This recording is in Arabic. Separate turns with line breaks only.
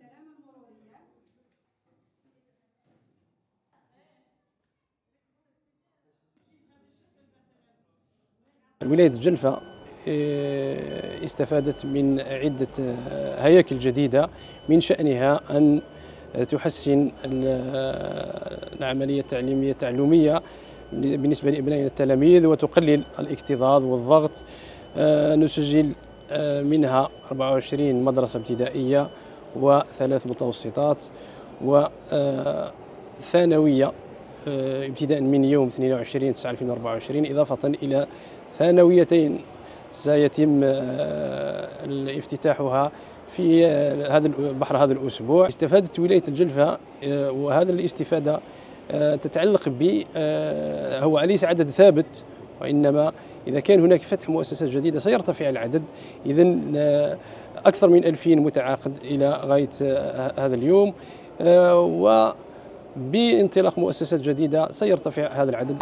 المرورية. ولاية جلفة آه، استفادت من عدة آه، هياكل جديدة من شأنها أن تحسن آه، العملية التعليمية التعلمية بالنسبة لأبنائنا التلاميذ وتقلل الاكتظاظ والضغط. نسجل منها 24 مدرسة ابتدائية. وثلاث متوسطات وثانوية ابتداء من يوم 22 9 2024 إضافة إلى ثانويتين سيتم آه، افتتاحها في آه، هذا بحر هذا الأسبوع. استفادت ولاية الجلفة آه، وهذا الاستفادة تتعلق ب هو ليس عدد ثابت وإنما إذا كان هناك فتح مؤسسات جديدة سيرتفع العدد. اذا أكثر من 2000 متعاقد إلى غاية هذا اليوم. وبانطلاق مؤسسات جديدة سيرتفع هذا العدد.